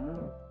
Oh.